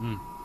嗯。